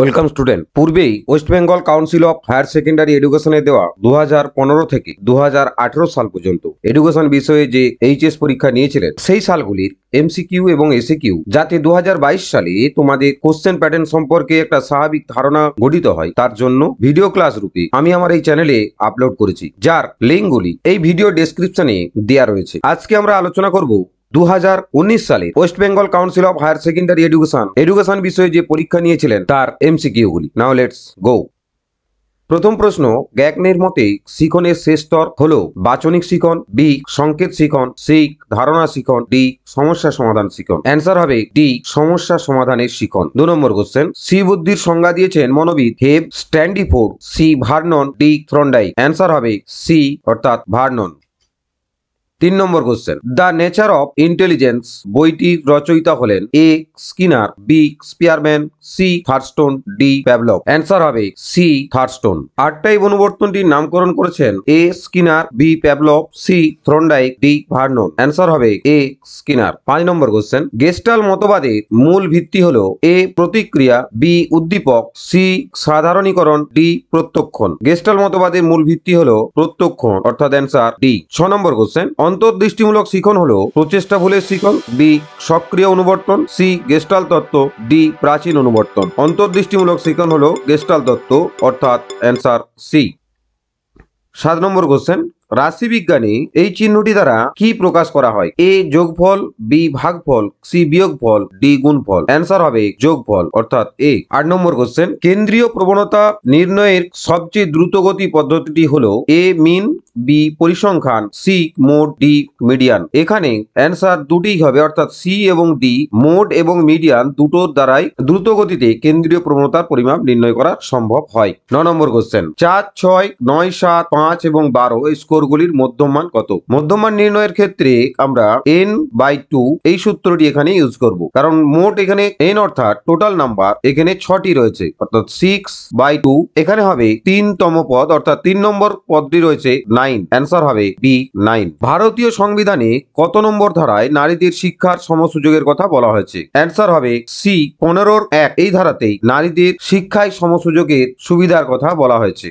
Welcome student. পূর্বেই West Bengal Council of Higher Secondary এডুকেশনে দেওয়া দু হাজার পনেরো থেকে দু হাজার আঠেরো সাল পর্যন্ত এডুকেশন বিষয়ে যে এইচএস পরীক্ষা নিয়েছিলেন, সেই সালগুলির এমসিকিউ এবং এসিকিউ যাতে দু হাজার বাইশ সালে তোমাদের কোশ্চেন প্যাটার্ন সম্পর্কে একটা স্বাভাবিক ধারণা গঠিত হয়, তার জন্য ভিডিও ক্লাস রূপে আমি আমার এই চ্যানেলে আপলোড করেছি, যার লিঙ্কগুলি এই ভিডিও ডেসক্রিপশনে দেওয়া রয়েছে। আজকে আমরা আলোচনা করব দু হাজার উনিশ সালে West Bengal Council of Higher Secondary Education education বিষয়ে যে পরীক্ষা নিয়েছিলেন, তার এমসিকিউ গুলি নাও, লেটস গো। প্রথম প্রশ্ন গ্যাগনের মতে শিখনের শেষ স্তর হল বাচনিক শিখন, বি সংকেত শিখন, সি ধারণা শিখন, ডি সমস্যা সমাধান শিখন। অ্যান্সার হবে ডি সমস্যা সমাধানের শিখন। দু নম্বর কোশ্চেন, সি বুদ্ধির সংজ্ঞা দিয়েছেন মনোবিদ Hebb Stanford, C Vernon D Thorndike answer হবে সি, অর্থাৎ ভার্নন। তিন নম্বর question The Nature of Intelligence বইটির রচয়িতা হলেন A Skinner B Spearman C Thurstone D Pavlov answer হবে সি থার্স্টোন আটটাই অনুবর্তনটির নামকরণ করেছেন A Skinner B Pavlov C Thorndike D Vernon answer হবে এ স্কিনার পাঁচ নম্বর কোশ্চেন গেস্টাল মতবাদের মূল ভিত্তি হল এ প্রতিক্রিয়া বি উদ্দীপক সি সাধারণীকরণ ডি প্রত্যক্ষণ। গেস্টাল মতবাদের মূল ভিত্তি হলো প্রত্যক্ষণ, অর্থাৎ অ্যান্সার ডি ছ নম্বর কোশ্চেন অন্তর্দৃষ্টিমূলক শিখন হল প্রচেষ্টা ভুলের শিখন, বি, সক্রিয় অনুবর্তন, সি গেস্টাল তত্ত্ব, ডি, প্রাচীন অনুবর্তন। অন্তর্দৃষ্টিমূলক শিখন হল গেস্টাল তত্ত্ব, অর্থাৎ অ্যান্সার সি সাত নম্বর কোশ্চেন রাশিবিজ্ঞানে এই চিহ্নটি দ্বারা কি প্রকাশ করা হয়? এ যোগফল, বি ভাগফল, সি বিয়োগফল, ডি গুণফল। অ্যান্সার হবে যোগফল, অর্থাৎ এ। আট নম্বর কোশ্চেন। কেন্দ্রীয় প্রবণতা নির্ণয়ের সবচেয়ে দ্রুতগতি পদ্ধতিটি হলো এ মিন, বি পরিসংখ্যান, সি মোড, ডি মিডিয়ান। এখানে অ্যান্সার দুটি হবে, অর্থাৎ সি এবং ডি। মোড এবং মিডিয়ান দুটোর দ্বারাই দ্রুত গতিতে কেন্দ্রীয় প্রবণতার পরিমাপ নির্ণয় করা সম্ভব হয়। ন নম্বর কোশ্চেন। চার, ছয়, নয়, সাত, পাঁচ এবং বারো এই স্কোরগুলির মধ্যমান কত? মধ্যমান নির্ণয়ের ক্ষেত্রে আমরা এন বাই টু এই সূত্রটি এখানে ইউজ করব। কারণ মোট এখানে এন অর্থাৎ টোটাল নাম্বার এখানে ছটি রয়েছে। অর্থাৎ সিক্স বাই টু এখানে হবে তিনতম পদ, অর্থাৎ তিন নম্বর পদটি রয়েছে নাইন অ্যান্সার হবে বি নাইন ভারতীয় সংবিধানে কত নম্বর ধারায় নারীদের শিক্ষার সমসুযোগের কথা বলা হয়েছে? অ্যান্সার হবে সি পনেরোর এক। এই ধারাতেই নারীদের শিক্ষায় সমসুযোগের সুবিধার কথা বলা হয়েছে।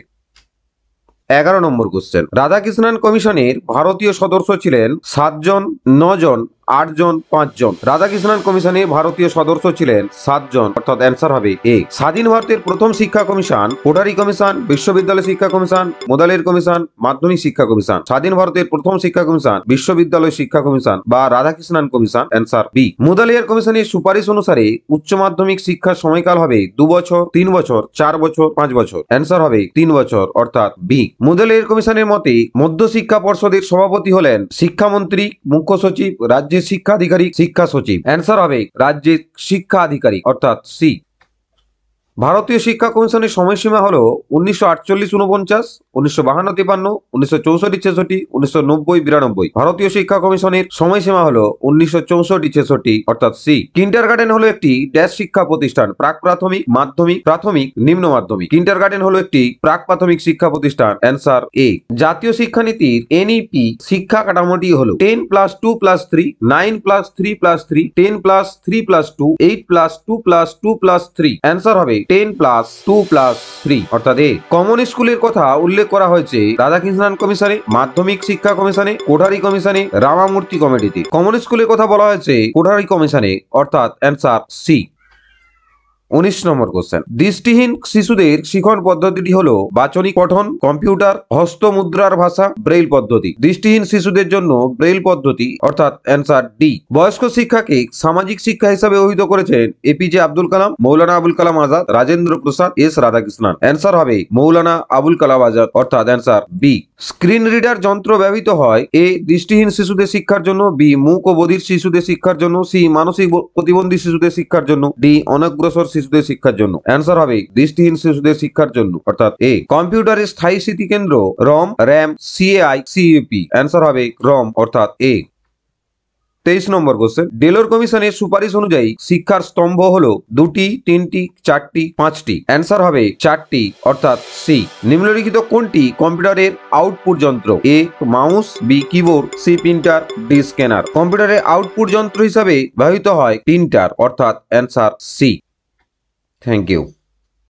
এগারো নম্বর কোশ্চেন রাধাকৃষ্ণন কমিশনের ভারতীয় সদস্য ছিলেন সাতজন নজন আটজন, পাঁচজন। রাধাকৃষ্ণন কমিশনে ভারতীয় সদস্য ছিলেন সাতজন, অর্থাৎ অ্যান্সার হবে এ স্বাধীন ভারতের প্রথম শিক্ষা কমিশন, কোটারি কমিশন, বিশ্ববিদ্যালয় শিক্ষা কমিশন, মোদালের কমিশন, মাধ্যমিক শিক্ষা কমিশন। স্বাধীন ভারতের প্রথম শিক্ষা কমিশন, বিশ্ববিদ্যালয় শিক্ষা কমিশন বা Radhakrishnan commission answer B Mudaliar কমিশনের সুপারিশ অনুসারে উচ্চ মাধ্যমিক শিক্ষার সময়কাল হবে দু বছর, তিন বছর, চার বছর, পাঁচ বছর। অ্যান্সার হবে তিন বছর, অর্থাৎ বি মুদালিয়ার কমিশনের মতে মধ্য শিক্ষা পর্ষদের সভাপতি হলেন শিক্ষামন্ত্রী, মুখ্য সচিব, রাজ্যের রাজ্যের শিক্ষা আধিকারিক, শিক্ষা সচিব। অ্যান্সার হবে রাজ্যের শিক্ষা আধিকারিক, অর্থাৎ সি। ভারতীয় শিক্ষা কমিশনের সময়সীমা হল উনিশশো আটচল্লিশ উনপঞ্চাশ উনিশশো বাহান্ন, তিপান্ন, উনিশশো চৌষট্টি, ছেষট্টি, উনিশশো নব্বই, বিরানব্বই। ভারতীয় শিক্ষা কমিশনের সময়সীমা হল উনিশশো চৌষট্টি, ছেষট্টি, অর্থাৎ সি। কিন্টার গার্ডেন হলো একটি ড্যাশ শিক্ষা প্রতিষ্ঠান, প্রাক প্রাথমিক, মাধ্যমিক, প্রাথমিক, নিম্ন মাধ্যমিক। কিন্টার গার্ডেন হলো একটি প্রাক প্রাথমিক শিক্ষা প্রতিষ্ঠান, অ্যান্সার এ। জাতীয় শিক্ষানীতির এনইপি শিক্ষা কাঠামোটি হলো ten plus two plus three, nine plus three plus three, ten plus three plus two, eight plus two plus two plus three. Answer হবে ten plus two plus three, অর্থাৎ এ। কমন স্কুলের কথা উল্লেখ করা হয়েছে রাধাকৃষ্ণন কমিশনে, মাধ্যমিক শিক্ষা কমিশনে, কোঠারি কমিশনে রামামূর্তি কমিটিতে। কমন স্কুলের কথা বলা হয়েছে কোঠারি কমিশনে, অর্থাৎ অ্যান্সার সি উনিশ নম্বর কোশ্চেন দৃষ্টিহীন শিশুদের শিখন পদ্ধতিটি হলো বাচনিক পঠন, কম্পিউটার, হস্ত মুদ্রার ভাষা, ব্রেইল পদ্ধতি। দৃষ্টিহীন শিশুদের জন্য ব্রেইল পদ্ধতি অর্থাৎ অ্যান্সার ডি বয়স্ক শিক্ষাকে সামাজিক শিক্ষা হিসাবে অভিহিত করেছেন APJ Abdul Kalam, Maulana Abul Kalam Azad, Rajendra Prasad, S Radhakrishnan. Answer হবে মৌলানা আবুল কালাম আজাদ, অর্থাৎ অ্যান্সার বি স্ক্রিন রিডার যন্ত্র ব্যবহৃত হয় এ দৃষ্টিহীন শিশুদের শিক্ষার জন্য বি মুখ ও বধির শিশুদের শিক্ষার জন্য সি মানসিক প্রতিবন্ধী শিশুদের শিক্ষার জন্য ডি অনগ্রসর শিশুদের শিক্ষার জন্য। অ্যান্সার হবে দৃষ্টিহীন শিশুদের শিক্ষার জন্য। অর্থাৎ এ কম্পিউটারের স্থায়ী স্মৃতি কেন্দ্র ROM RAM C A I C E P answer হবে রম অর্থাৎ এ তেইশ নম্বর কোশ্চেন ডেলোর কমিশনের সুপারিশ অনুযায়ী শিক্ষার স্তম্ভ হলো দুটি, তিনটি, চারটি, পাঁচটি। অ্যান্সার হবে চারটি, অর্থাৎ সি নিম্নলিখিত কোনটি কম্পিউটারের আউটপুট যন্ত্র? A mouse B keyboard C printer D scanner কম্পিউটারের আউটপুট যন্ত্র হিসাবে ব্যবহৃত হয় প্রিন্টার অর্থাৎ অ্যান্সার সি Thank you.